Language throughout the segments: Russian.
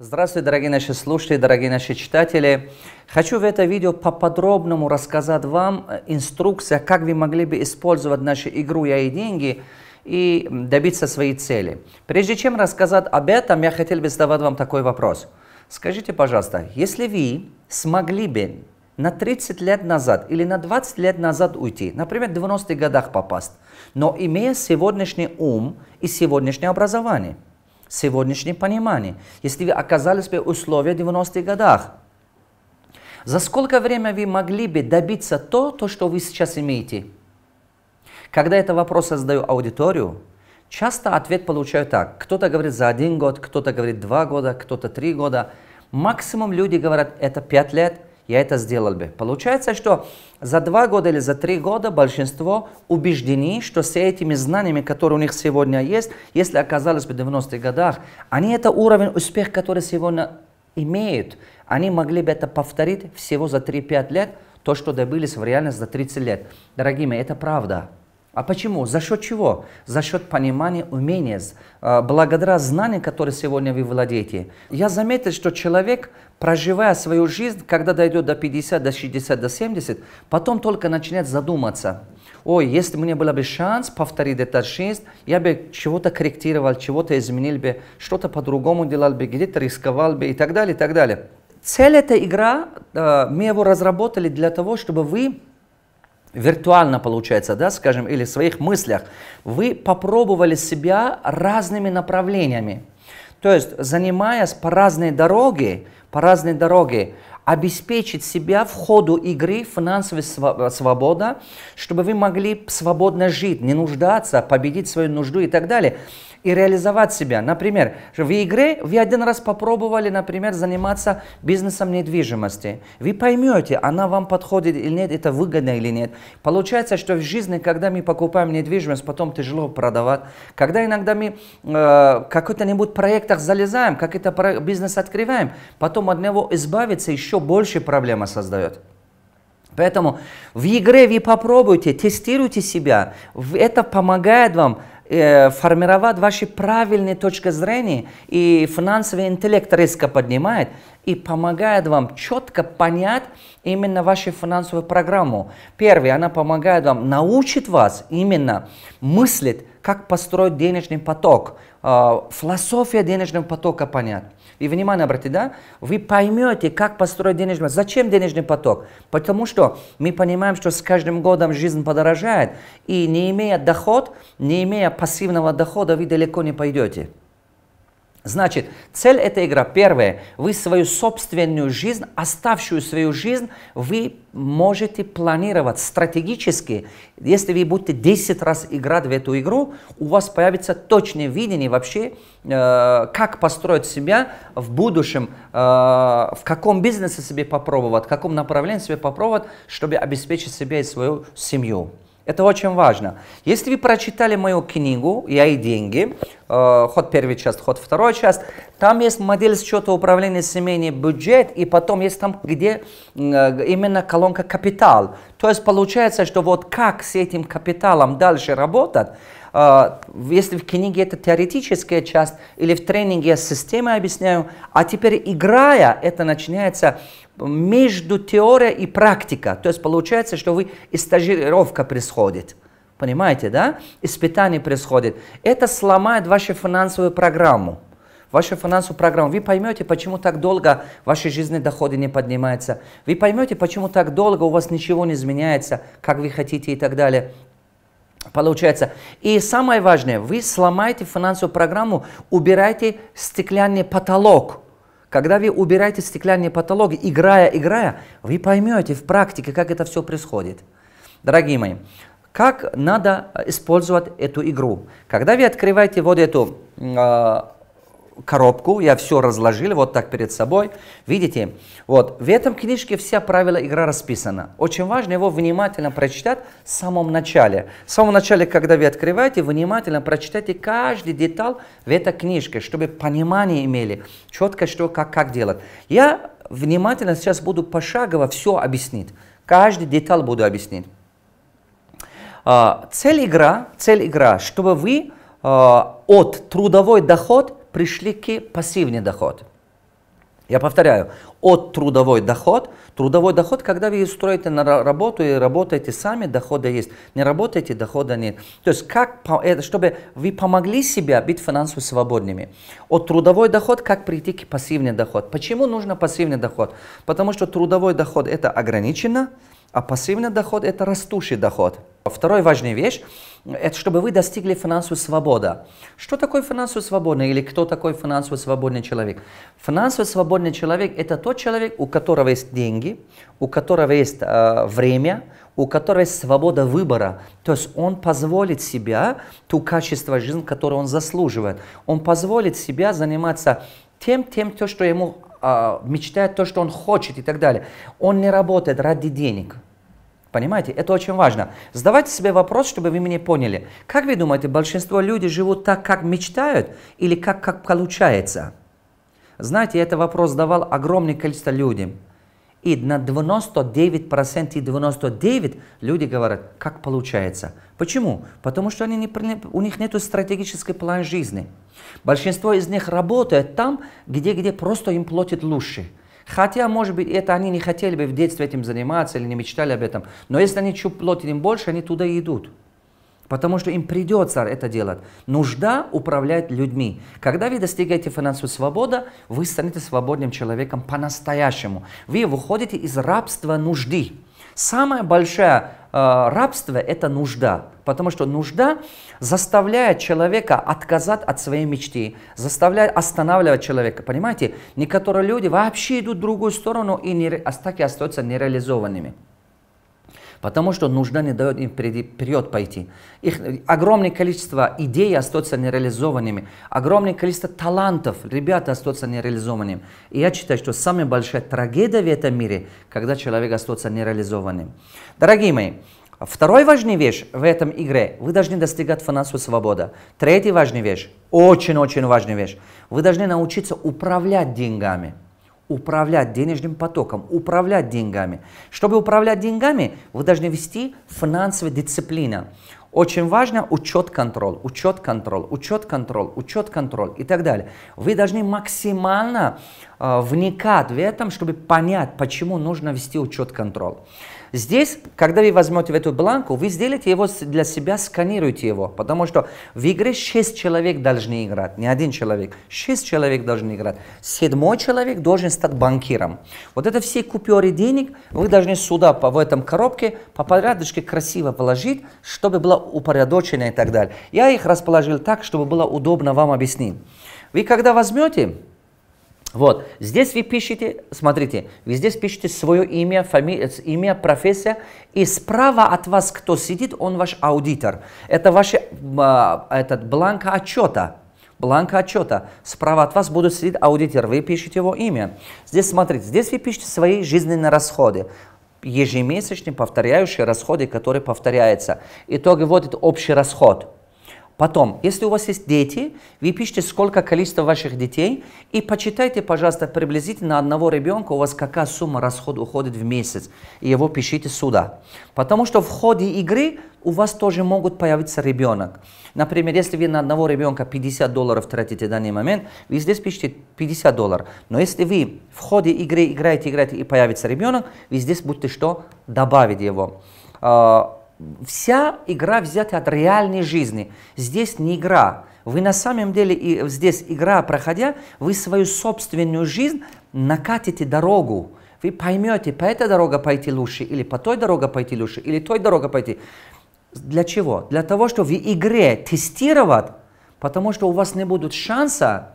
Здравствуйте, дорогие наши слушатели, дорогие наши читатели. Хочу в это видео по-подробному рассказать вам э, инструкция, как вы могли бы использовать нашу игру «Я и деньги» и добиться своей цели. Прежде чем рассказать об этом, я хотел бы задавать вам такой вопрос. Скажите, пожалуйста, если вы смогли бы на 30 лет назад или на 20 лет назад уйти, например, в 90-х годах попасть, но имея сегодняшний ум и сегодняшнее образование – сегодняшнем понимании, если вы оказались бы в условиях 90-х годах. За сколько времени вы могли бы добиться то, то, что вы сейчас имеете? Когда это вопрос задаю аудиторию, часто ответ получаю так. Кто-то говорит за один год, кто-то говорит два года, кто-то три года. Максимум люди говорят, это пять лет, я это сделал бы. Получается, что за два года или за три года большинство убеждены, что с этими знаниями, которые у них сегодня есть, если оказались в 90-х годах, они это уровень успеха, который сегодня имеют, они могли бы это повторить всего за 3-5 лет, то, что добились в реальности за 30 лет. Дорогие мои, это правда. А почему? За счет чего? За счет понимания, умения, а, благодаря знаниям, которые сегодня вы владеете. Я заметил, что человек, проживая свою жизнь, когда дойдет до 50, до 60, до 70, потом только начинает задуматься. Ой, если мне был бы шанс повторить этот жизнь, я бы чего-то корректировал, чего-то изменил бы, что-то по-другому делал бы, где-то рисковал бы и так далее, и так далее. Цель этой игры, а, мы его разработали для того, чтобы вы виртуально получается, да, скажем, или в своих мыслях, вы попробовали себя разными направлениями. То есть, занимаясь по разной дороге, по разной дороге, обеспечить себя в ходу игры финансовой свобода, чтобы вы могли свободно жить, не нуждаться, победить свою нужду и так далее и реализовать себя. Например, в игре вы один раз попробовали, например, заниматься бизнесом недвижимости. Вы поймете, она вам подходит или нет, это выгодно или нет. Получается, что в жизни, когда мы покупаем недвижимость, потом тяжело продавать. Когда иногда мы э, какой-то-нибудь проектах залезаем, как это бизнес открываем, потом от него избавиться еще больше проблема создает. Поэтому в игре вы попробуйте, тестируйте себя. Это помогает вам э, формировать ваши правильные точки зрения, и финансовый интеллект резко поднимает и помогает вам четко понять именно вашу финансовую программу. Первое, она помогает вам, научит вас именно мыслить, как построить денежный поток, э, философия денежного потока понять. И внимание обратите, да? Вы поймете, как построить денежный поток. Зачем денежный поток? Потому что мы понимаем, что с каждым годом жизнь подорожает, и не имея доход, не имея пассивного дохода, вы далеко не пойдете. Значит, цель этой игры, первое, вы свою собственную жизнь, оставшую свою жизнь, вы можете планировать стратегически. Если вы будете 10 раз играть в эту игру, у вас появится точное видение вообще, э, как построить себя в будущем, э, в каком бизнесе себе попробовать, в каком направлении себе попробовать, чтобы обеспечить себя и свою семью. Это очень важно. Если вы прочитали мою книгу «Я и деньги», э, ход первый часть, ход второй часть, там есть модель счета управления семейный бюджет, и потом есть там, где э, именно колонка «Капитал». То есть получается, что вот как с этим капиталом дальше работать, э, если в книге это теоретическая часть, или в тренинге я системой объясняю, а теперь играя, это начинается между теорией и практикой. То есть получается, что вы и стажировка происходит. Понимаете, да? Испытание происходит. Это сломает вашу финансовую программу. Вашу финансовую программу. Вы поймете, почему так долго ваши жизненные доходы не поднимаются. Вы поймете, почему так долго у вас ничего не изменяется, как вы хотите и так далее. Получается. И самое важное, вы сломаете финансовую программу, убирайте стеклянный потолок когда вы убираете стеклянные потолки, играя, играя, вы поймете в практике, как это все происходит. Дорогие мои, как надо использовать эту игру? Когда вы открываете вот эту э, коробку, я все разложил вот так перед собой. Видите, вот в этом книжке вся правила игры расписана. Очень важно его внимательно прочитать в самом начале. В самом начале, когда вы открываете, внимательно прочитайте каждый деталь в этой книжке, чтобы понимание имели, четко что, как, как делать. Я внимательно сейчас буду пошагово все объяснить. Каждый деталь буду объяснить. Uh, цель игра, цель игра, чтобы вы uh, от трудовой доход пришли к пассивный доход. Я повторяю, от трудовой доход, трудовой доход, когда вы устроите на работу и работаете сами, дохода есть. Не работаете, дохода нет. То есть, как, чтобы вы помогли себе быть финансово свободными. От трудовой доход, как прийти к пассивный доход. Почему нужно пассивный доход? Потому что трудовой доход это ограничено, а пассивный доход это растущий доход. Вторая важная вещь, это чтобы вы достигли финансовой свободы. Что такое финансово свободный или кто такой финансово свободный человек? Финансово свободный человек – это тот человек, у которого есть деньги, у которого есть э, время, у которого есть свобода выбора. То есть он позволит себя ту качество жизни, которое он заслуживает. Он позволит себя заниматься тем, тем, то, что ему э, мечтает, то, что он хочет и так далее. Он не работает ради денег. Понимаете? Это очень важно. Задавайте себе вопрос, чтобы вы меня поняли. Как вы думаете, большинство людей живут так, как мечтают, или как, как получается? Знаете, этот вопрос задавал огромное количество людей. И на 99% и 99% люди говорят, как получается. Почему? Потому что они не, у них нет стратегического плана жизни. Большинство из них работает там, где, где просто им платят лучше. Хотя, может быть, это они не хотели бы в детстве этим заниматься или не мечтали об этом. Но если они чуть платят им больше, они туда и идут. Потому что им придется это делать. Нужда управлять людьми. Когда вы достигаете финансовой свободы, вы станете свободным человеком по-настоящему. Вы выходите из рабства нужды. Самое большое э, рабство – это нужда. Потому что нужда заставляет человека отказать от своей мечты, заставляет останавливать человека. Понимаете, некоторые люди вообще идут в другую сторону и не, так и остаются нереализованными. Потому что нужда не дает им вперед пойти. Их огромное количество идей остается нереализованными. Огромное количество талантов ребята остаются нереализованными. И я считаю, что самая большая трагедия в этом мире, когда человек остается нереализованным. Дорогие мои, Второй важная вещь в этом игре, вы должны достигать финансовой свободы. Третья важная вещь, очень-очень важная вещь, вы должны научиться управлять деньгами. Управлять денежным потоком, управлять деньгами. Чтобы управлять деньгами, вы должны вести финансовую дисциплину. Очень важно учет-контроль, учет-контроль, учет-контроль, учет-контроль и так далее. Вы должны максимально э, вникать в этом, чтобы понять, почему нужно вести учет-контроль. Здесь, когда вы возьмете эту бланку, вы сделаете его для себя, сканируете его, потому что в игре 6 человек должны играть, не один человек, 6 человек должны играть. Седьмой человек должен стать банкиром. Вот это все купюры денег вы должны сюда, в этом коробке, по порядочке красиво положить, чтобы было упорядочено и так далее. Я их расположил так, чтобы было удобно вам объяснить. Вы когда возьмете, вот, здесь вы пишете, смотрите, вы здесь пишете свое имя, фамилия, имя, профессия, и справа от вас, кто сидит, он ваш аудитор. Это ваш э, этот бланк отчета. Бланк отчета. Справа от вас будет сидеть аудитор, вы пишете его имя. Здесь, смотрите, здесь вы пишете свои жизненные расходы ежемесячные повторяющие расходы, которые повторяются. Итоге вот это общий расход. Потом, если у вас есть дети, вы пишите, сколько количество ваших детей, и почитайте, пожалуйста, приблизительно одного ребенка у вас какая сумма расход уходит в месяц, и его пишите сюда. Потому что в ходе игры у вас тоже могут появиться ребенок. Например, если вы на одного ребенка 50 долларов тратите в данный момент, вы здесь пишете 50 долларов. Но если вы в ходе игры играете, играете и появится ребенок, вы здесь будете что? Добавить его. Вся игра взята от реальной жизни. Здесь не игра. Вы на самом деле и здесь игра проходя, вы свою собственную жизнь накатите дорогу. Вы поймете, по этой дороге пойти лучше, или по той дороге пойти лучше, или той дорогой пойти. Для чего? Для того, чтобы в игре тестировать, потому что у вас не будет шанса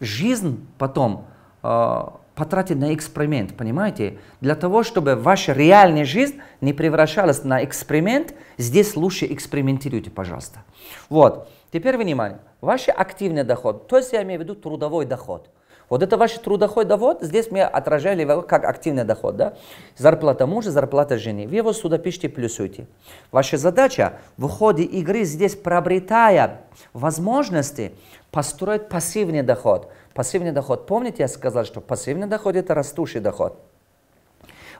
жизнь потом э, потратить на эксперимент, понимаете? Для того, чтобы ваша реальная жизнь не превращалась на эксперимент, здесь лучше экспериментируйте, пожалуйста. Вот, теперь внимание. Ваш активный доход, то есть я имею в виду трудовой доход. Вот это ваш трудовой доход, здесь мы отражали его как активный доход, да? Зарплата мужа, зарплата жены. Вы его сюда пишите, плюсуйте. Ваша задача в ходе игры здесь, приобретая возможности, построить пассивный доход. Пассивный доход. Помните, я сказал, что пассивный доход – это растущий доход.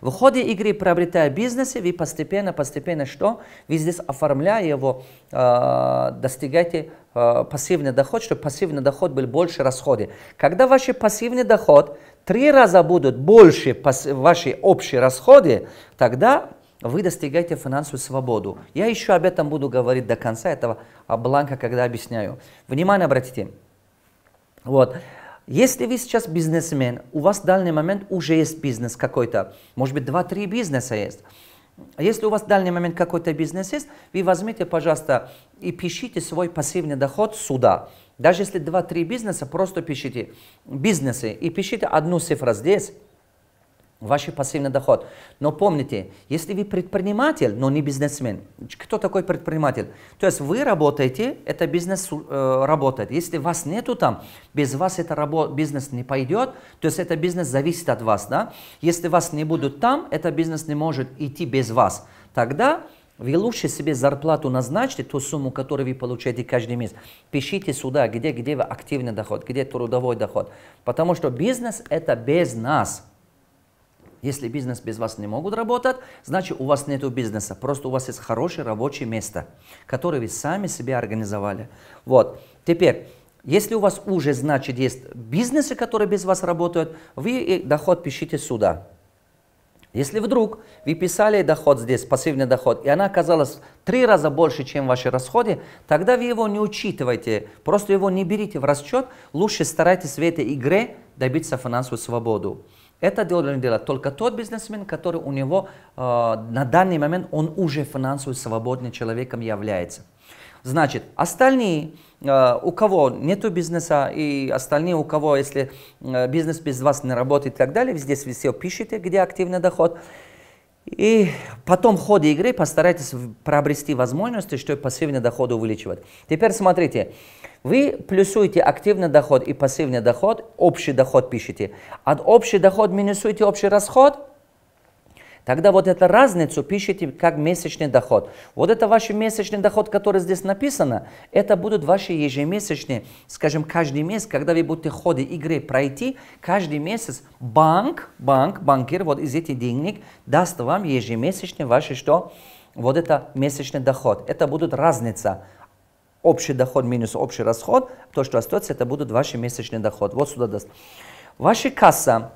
В ходе игры приобретая бизнес, вы постепенно, постепенно что? Вы здесь оформляя его, э, достигаете э, пассивный доход, чтобы пассивный доход был больше расходы. Когда ваш пассивный доход три раза будут больше ваши общие расходы, тогда вы достигаете финансовую свободу. Я еще об этом буду говорить до конца этого бланка, когда объясняю. Внимание обратите. Вот. Если вы сейчас бизнесмен, у вас в данный момент уже есть бизнес какой-то, может быть, 2-3 бизнеса есть. Если у вас в данный момент какой-то бизнес есть, вы возьмите, пожалуйста, и пишите свой пассивный доход сюда. Даже если 2-3 бизнеса, просто пишите бизнесы и пишите одну цифру здесь, ваш пассивный доход. Но помните, если вы предприниматель, но не бизнесмен, кто такой предприниматель? То есть вы работаете, это бизнес э, работает. Если вас нету там, без вас это рабо- бизнес не пойдет, то есть это бизнес зависит от вас. Да? Если вас не будут там, это бизнес не может идти без вас. Тогда вы лучше себе зарплату назначьте, ту сумму, которую вы получаете каждый месяц. Пишите сюда, где, где вы активный доход, где трудовой доход. Потому что бизнес это без нас. Если бизнес без вас не могут работать, значит у вас нет бизнеса. Просто у вас есть хорошее рабочее место, которое вы сами себе организовали. Вот. Теперь, если у вас уже, значит, есть бизнесы, которые без вас работают, вы доход пишите сюда. Если вдруг вы писали доход здесь, пассивный доход, и она оказалась три раза больше, чем ваши расходы, тогда вы его не учитывайте, просто его не берите в расчет, лучше старайтесь в этой игре добиться финансовую свободу. Это должен делать только тот бизнесмен, который у него э, на данный момент он уже финансово свободным человеком является. Значит, остальные, э, у кого нет бизнеса, и остальные, у кого, если э, бизнес без вас не работает и так далее, здесь вы все пишете, где активный доход. И потом в ходе игры постарайтесь приобрести возможности, чтобы пассивный доход увеличивать. Теперь смотрите, вы плюсуете активный доход и пассивный доход, общий доход пишите. От общий доход минусуете общий расход, тогда вот эту разницу пишите как месячный доход. Вот это ваш месячный доход, который здесь написано, это будут ваши ежемесячные, скажем, каждый месяц, когда вы будете в ходе игры пройти, каждый месяц банк, банк, банкир вот из этих денег даст вам ежемесячный ваш что? Вот это месячный доход. Это будет разница общий доход минус общий расход, то, что остается, это будут ваши месячный доход. Вот сюда даст. Ваша касса,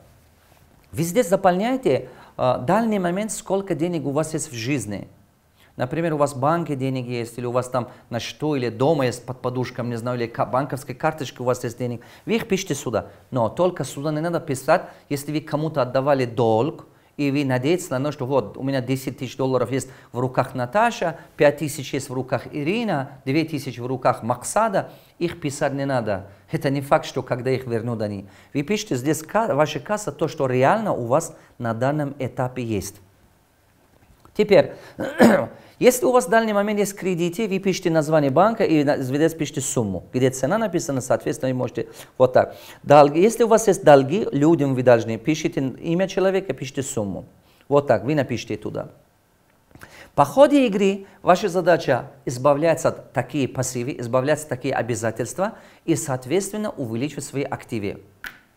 вы здесь заполняете э, дальний момент, сколько денег у вас есть в жизни. Например, у вас в банке денег есть, или у вас там на что, или дома есть под подушком, не знаю, или банковской карточкой у вас есть денег. Вы их пишите сюда. Но только сюда не надо писать, если вы кому-то отдавали долг, и вы надеетесь на то, что вот у меня 10 тысяч долларов есть в руках Наташа, 5 тысяч есть в руках Ирина, 2 тысячи в руках Максада, их писать не надо. Это не факт, что когда их вернут они. Вы пишете здесь ваша касса то, что реально у вас на данном этапе есть. Теперь, Если у вас в данный момент есть кредиты, вы пишете название банка и здесь пишите сумму. Где цена написана, соответственно, вы можете вот так. Долги. Если у вас есть долги, людям вы должны пишите имя человека, пишите сумму. Вот так, вы напишите туда. По ходе игры ваша задача избавляться от таких пассивы, избавляться от таких обязательства и, соответственно, увеличивать свои активы.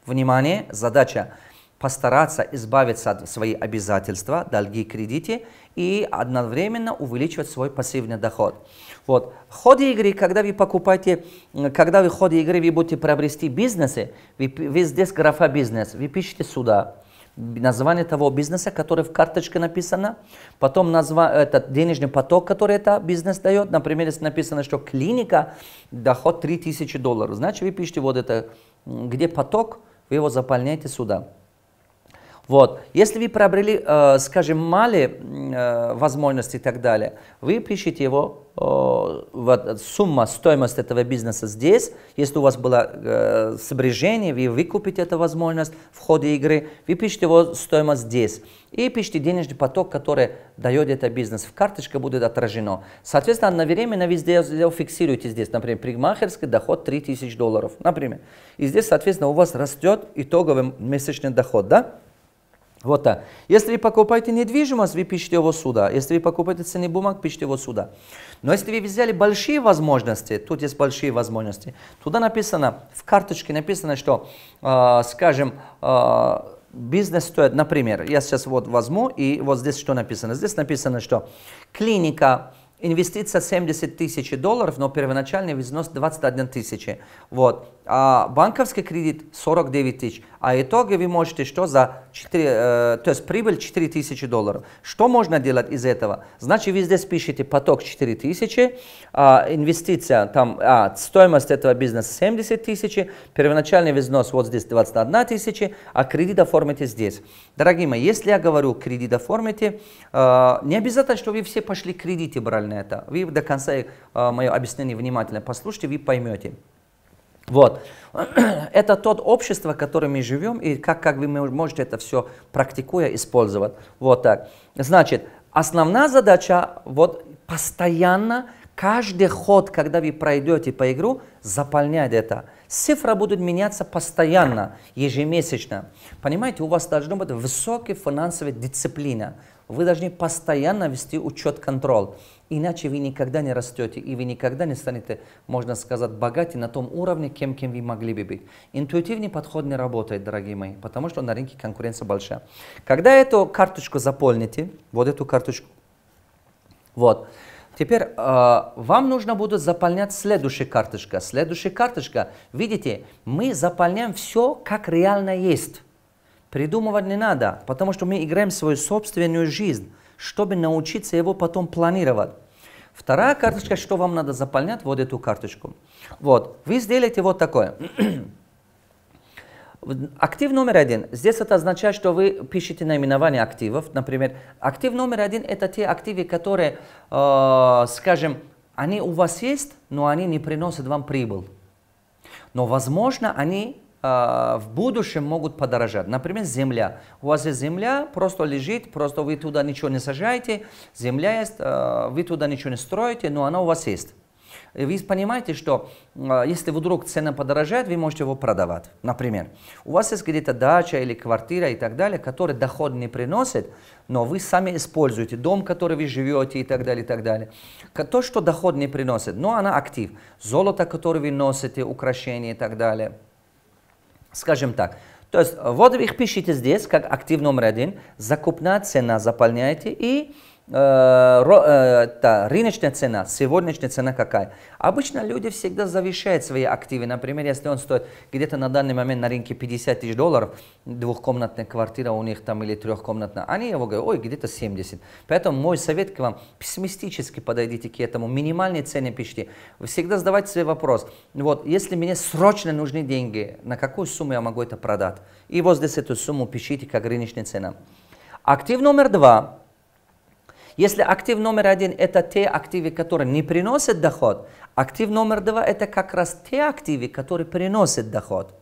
Внимание, задача постараться избавиться от своих обязательства, долги, кредиты и одновременно увеличивать свой пассивный доход. Вот. В ходе игры, когда вы покупаете, когда вы в ходе игры вы будете приобрести бизнесы, вы, вы здесь графа бизнес, вы пишете сюда название того бизнеса, который в карточке написано, потом назва, этот денежный поток, который это бизнес дает. Например, если написано, что клиника, доход 3000 долларов, значит вы пишете вот это, где поток, вы его заполняете сюда. Вот. Если вы приобрели, э, скажем, мали э, возможности и так далее, вы пишите его, э, вот, сумма, стоимость этого бизнеса здесь. Если у вас было э, сбережение, вы выкупите эту возможность в ходе игры, вы пишите его стоимость здесь. И пишите денежный поток, который дает этот бизнес. В карточке будет отражено. Соответственно, одновременно вы здесь фиксируете здесь, например, пригмахерский доход 3000 долларов, например. И здесь, соответственно, у вас растет итоговый месячный доход, да? Вот так. Если вы покупаете недвижимость, вы пишете его сюда. Если вы покупаете ценный бумаг, пишите его сюда. Но если вы взяли большие возможности, тут есть большие возможности, туда написано, в карточке написано, что, э, скажем, э, бизнес стоит, например, я сейчас вот возьму, и вот здесь что написано? Здесь написано, что клиника инвестиция 70 тысяч долларов, но первоначальный взнос 21 тысячи. Вот. А банковский кредит 49 тысяч. А итоге вы можете что за 4, э, то есть прибыль 4 тысячи долларов. Что можно делать из этого? Значит, вы здесь пишете поток 4 тысячи, а, инвестиция, там, а, стоимость этого бизнеса 70 тысяч, первоначальный взнос вот здесь 21 тысяча, а кредит оформите здесь. Дорогие мои, если я говорю кредит оформите, э, не обязательно, что вы все пошли кредиты брали на это. Вы до конца э, мое объяснение внимательно послушайте, вы поймете. Вот. Это тот общество, в котором мы живем, и как, как вы можете это все практикуя использовать. Вот так. Значит, основная задача, вот постоянно, каждый ход, когда вы пройдете по игру, заполнять это. Цифра будет меняться постоянно, ежемесячно. Понимаете, у вас должна быть высокая финансовая дисциплина. Вы должны постоянно вести учет, контроль. Иначе вы никогда не растете, и вы никогда не станете, можно сказать, богаты на том уровне, кем, кем вы могли бы быть. Интуитивный подход не работает, дорогие мои, потому что на рынке конкуренция большая. Когда эту карточку заполните, вот эту карточку, вот, Теперь э, вам нужно будет заполнять следующая карточка. Следующая карточка, видите, мы заполняем все, как реально есть. Придумывать не надо, потому что мы играем свою собственную жизнь, чтобы научиться его потом планировать. Вторая карточка, что вам надо заполнять, вот эту карточку. Вот, вы сделаете вот такое. Актив номер один. Здесь это означает, что вы пишете наименование активов. Например, актив номер один – это те активы, которые, э, скажем, они у вас есть, но они не приносят вам прибыль. Но, возможно, они в будущем могут подорожать. Например, земля. У вас есть земля, просто лежит, просто вы туда ничего не сажаете, земля есть, а, вы туда ничего не строите, но она у вас есть. Вы понимаете, что а, если вдруг цена подорожает, вы можете его продавать. Например, у вас есть где-то дача или квартира и так далее, который доход не приносит, но вы сами используете дом, который вы живете и так далее, и так далее. То, что доход не приносит, но она актив. Золото, которое вы носите, украшения и так далее – Скажем так. То есть вот вы их пишите здесь, как актив номер один, закупная цена заполняете и это рыночная цена, сегодняшняя цена какая. Обычно люди всегда завышают свои активы. Например, если он стоит где-то на данный момент на рынке 50 тысяч долларов, двухкомнатная квартира у них там или трехкомнатная, они его говорят, ой, где-то 70. Поэтому мой совет к вам, пессимистически подойдите к этому, минимальные цены пишите. Всегда задавайте себе вопрос, вот, если мне срочно нужны деньги, на какую сумму я могу это продать? И вот здесь эту сумму пишите как рыночная цена. Актив номер два если актив номер один – это те активы, которые не приносят доход, актив номер два – это как раз те активы, которые приносят доход.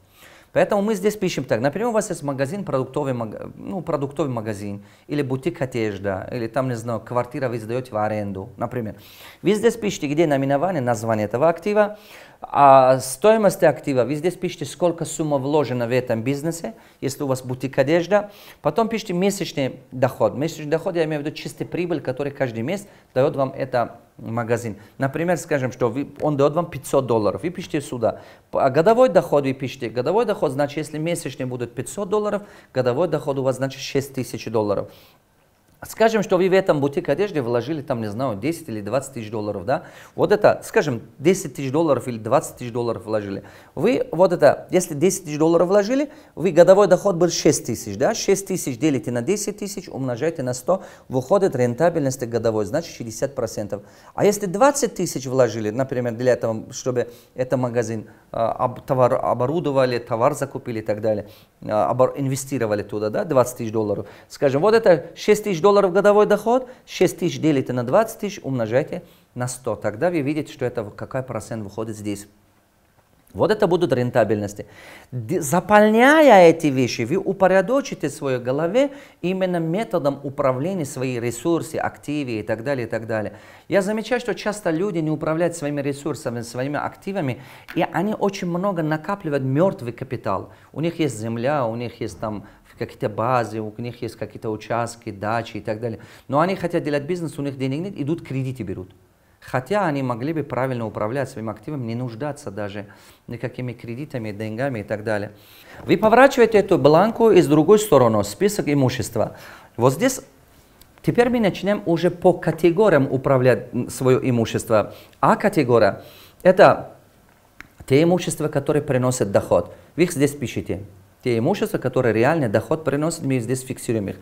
Поэтому мы здесь пишем так. Например, у вас есть магазин, продуктовый, ну, продуктовый магазин, или бутик одежда, или там, не знаю, квартира вы сдаете в аренду, например. Вы здесь пишете, где наименование, название этого актива, а стоимость актива, вы здесь пишете, сколько сумма вложена в этом бизнесе, если у вас бутик одежда. Потом пишите месячный доход. Месячный доход, я имею в виду чистый прибыль, который каждый месяц дает вам это магазин. Например, скажем, что вы, он дает вам 500 долларов, вы пишите сюда. А годовой доход вы пишете. Годовой доход, значит, если месячный будет 500 долларов, годовой доход у вас, значит, 6000 долларов. Скажем, что вы в этом бутик одежды вложили там, не знаю, 10 или 20 тысяч долларов, да? Вот это, скажем, 10 тысяч долларов или 20 тысяч долларов вложили. Вы вот это, если 10 тысяч долларов вложили, вы годовой доход был 6 тысяч, да? 6 тысяч делите на 10 тысяч, умножаете на 100, выходит рентабельность годовой, значит 60%. А если 20 тысяч вложили, например, для этого, чтобы это магазин а, товар оборудовали, товар закупили и так далее, а, инвестировали туда, да, 20 тысяч долларов. Скажем, вот это 6 тысяч долларов годовой доход, 6 тысяч делите на 20 тысяч, умножайте на 100. Тогда вы видите, что это какой процент выходит здесь. Вот это будут рентабельности. Заполняя эти вещи, вы упорядочите в своей голове именно методом управления своими ресурсами, активами и так далее, и так далее. Я замечаю, что часто люди не управляют своими ресурсами, своими активами, и они очень много накапливают мертвый капитал. У них есть земля, у них есть там какие-то базы, у них есть какие-то участки, дачи и так далее. Но они хотят делать бизнес, у них денег нет, идут кредиты берут. Хотя они могли бы правильно управлять своим активом, не нуждаться даже никакими кредитами, деньгами и так далее. Вы поворачиваете эту бланку и с другой стороны список имущества. Вот здесь Теперь мы начнем уже по категориям управлять свое имущество. А категория – это те имущества, которые приносят доход. Вы их здесь пишите. Те имущества, которые реальный доход приносят, мы здесь фиксируем их.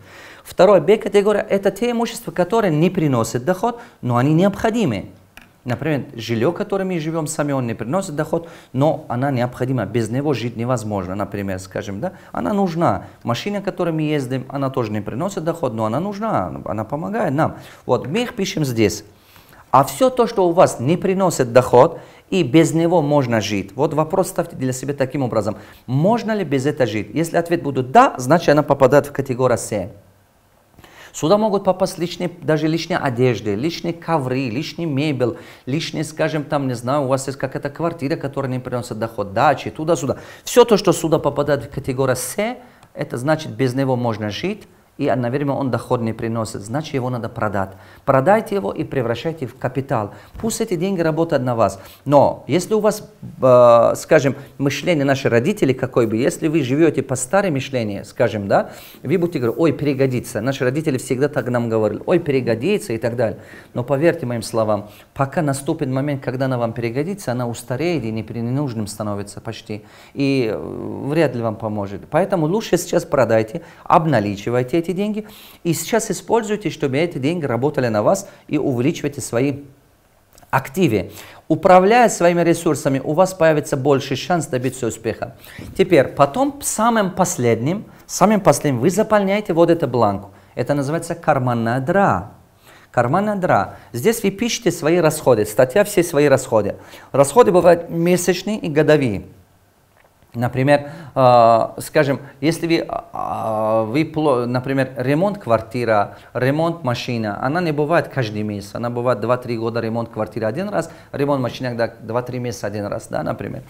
Второе, Б-категория – это те имущества, которые не приносят доход, но они необходимы. Например, жилье, которое мы живем сами, он не приносит доход, но она необходима, без него жить невозможно, например, скажем, да, она нужна. Машина, которой мы ездим, она тоже не приносит доход, но она нужна, она помогает нам. Вот, мы их пишем здесь. А все то, что у вас не приносит доход, и без него можно жить. Вот вопрос ставьте для себя таким образом. Можно ли без этого жить? Если ответ будет «да», значит она попадает в категорию «С». Сюда могут попасть лишние, даже лишние одежды, лишние ковры, лишний мебель, лишние, скажем, там, не знаю, у вас есть какая-то квартира, которая не приносит доход, дачи, туда-сюда. Все то, что сюда попадает в категорию С, это значит, без него можно жить, и, наверное, он доход не приносит, значит, его надо продать. Продайте его и превращайте в капитал. Пусть эти деньги работают на вас. Но если у вас, э, скажем, мышление наших родителей какой бы, если вы живете по старой мышлению, скажем, да, вы будете говорить, ой, пригодится. Наши родители всегда так нам говорили, ой, пригодится и так далее. Но поверьте моим словам, пока наступит момент, когда она вам пригодится, она устареет и ненужным становится почти. И э, вряд ли вам поможет. Поэтому лучше сейчас продайте, обналичивайте эти эти деньги и сейчас используйте, чтобы эти деньги работали на вас и увеличивайте свои активы. Управляя своими ресурсами, у вас появится больше шанс добиться успеха. Теперь, потом, самым последним, самым последним, вы заполняете вот эту бланку. Это называется карманная дра. Карманная дра. Здесь вы пишете свои расходы, статья все свои расходы. Расходы бывают месячные и годовые. Например, э, скажем, если вы, э, вы, например, ремонт квартира, ремонт машина, она не бывает каждый месяц, она бывает 2-3 года ремонт квартиры один раз, ремонт машины иногда 2-3 месяца один раз, да, например.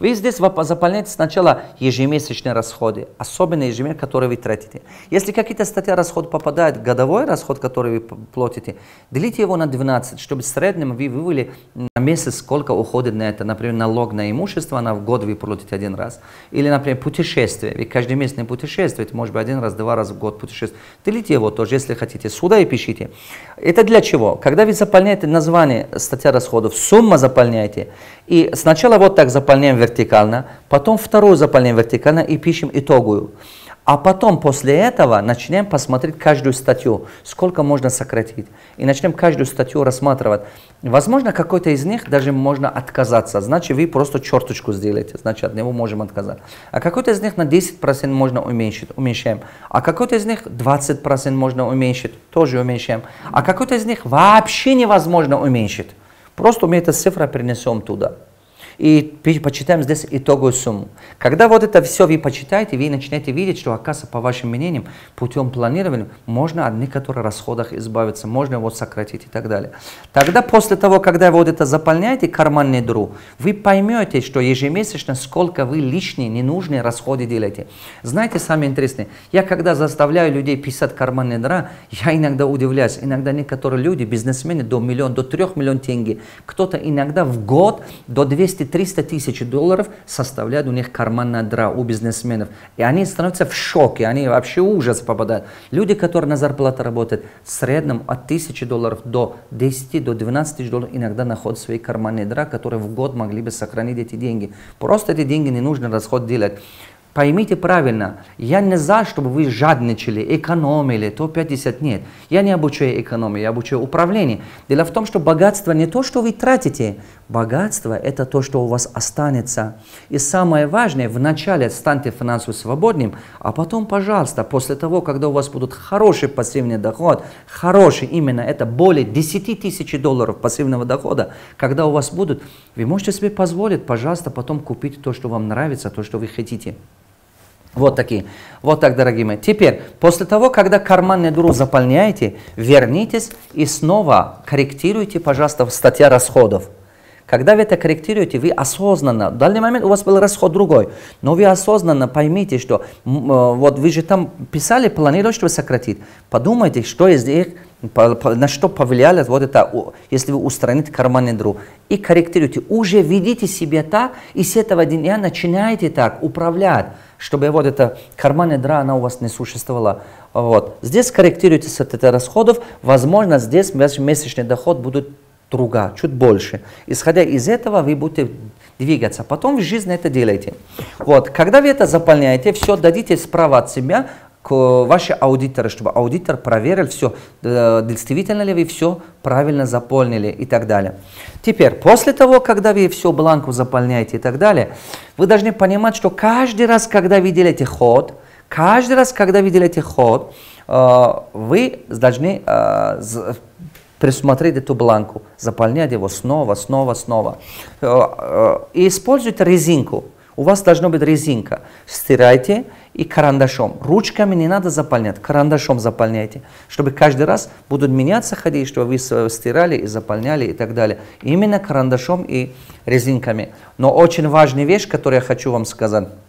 Вы здесь заполняете сначала ежемесячные расходы, особенно ежемесячные, которые вы тратите. Если какие-то статьи расход попадают, годовой расход, который вы платите, делите его на 12, чтобы в среднем вы вывели на месяц, сколько уходит на это, например, налог на имущество, на в год вы платите один раз раз. Или, например, путешествие. Ведь каждый месяц не путешествует, может быть, один раз, два раза в год путешествует. Делите его тоже, если хотите. Сюда и пишите. Это для чего? Когда вы заполняете название статья расходов, сумма заполняете. И сначала вот так заполняем вертикально, потом вторую заполняем вертикально и пишем итоговую. А потом, после этого, начнем посмотреть каждую статью, сколько можно сократить. И начнем каждую статью рассматривать. Возможно, какой-то из них даже можно отказаться. Значит, вы просто черточку сделаете, значит, от него можем отказаться. А какой-то из них на 10% можно уменьшить, уменьшаем. А какой-то из них 20% можно уменьшить, тоже уменьшаем. А какой-то из них вообще невозможно уменьшить. Просто мы эту цифру перенесем туда и почитаем здесь итоговую сумму. Когда вот это все вы почитаете, вы начинаете видеть, что, оказывается, по вашим мнениям, путем планирования можно от некоторых расходов избавиться, можно его сократить и так далее. Тогда после того, когда вы вот это заполняете, карманный дыру, вы поймете, что ежемесячно сколько вы лишние, ненужные расходы делаете. Знаете, самое интересное, я когда заставляю людей писать карманные дыра, я иногда удивляюсь, иногда некоторые люди, бизнесмены, до миллиона, до трех миллионов тенге, кто-то иногда в год до 200 300 тысяч долларов составляет у них карманная дыра у бизнесменов. И они становятся в шоке, они вообще ужас попадают. Люди, которые на зарплату работают, в среднем от 1000 долларов до 10 до 12 тысяч долларов иногда находят свои карманные дыра, которые в год могли бы сохранить эти деньги. Просто эти деньги не нужно расход делать. Поймите правильно, я не за, чтобы вы жадничали, экономили, то 50 нет. Я не обучаю экономии, я обучаю управлению. Дело в том, что богатство не то, что вы тратите. Богатство – это то, что у вас останется. И самое важное, вначале станьте финансово свободным, а потом, пожалуйста, после того, когда у вас будут хороший пассивный доход, хороший именно, это более 10 тысяч долларов пассивного дохода, когда у вас будут, вы можете себе позволить, пожалуйста, потом купить то, что вам нравится, то, что вы хотите. Вот такие. Вот так, дорогие мои. Теперь, после того, когда карманную дыру заполняете, вернитесь и снова корректируйте, пожалуйста, в статье расходов. Когда вы это корректируете, вы осознанно, в данный момент у вас был расход другой, но вы осознанно поймите, что э, вот вы же там писали, планируете, что сократить. Подумайте, что из них на что повлияет вот это, если вы устраните карманный друг. И корректируете. Уже ведите себя так, и с этого дня начинаете так управлять, чтобы вот эта карманная дыра, она у вас не существовала. Вот. Здесь корректируйте с этих расходов. Возможно, здесь месячный доход будет друга, чуть больше. Исходя из этого, вы будете двигаться. Потом в жизни это делаете. Вот. Когда вы это заполняете, все дадите справа от себя, к вашей аудитору, чтобы аудитор проверил все, э, действительно ли вы все правильно заполнили и так далее. Теперь, после того, когда вы все бланку заполняете и так далее, вы должны понимать, что каждый раз, когда вы делаете ход, каждый раз, когда вы делаете ход, э, вы должны э, присмотреть эту бланку, заполнять его снова, снова, снова. И используйте резинку. У вас должна быть резинка. Стирайте и карандашом. Ручками не надо заполнять, карандашом заполняйте, чтобы каждый раз будут меняться ходы, чтобы вы стирали и заполняли и так далее. Именно карандашом и резинками. Но очень важная вещь, которую я хочу вам сказать –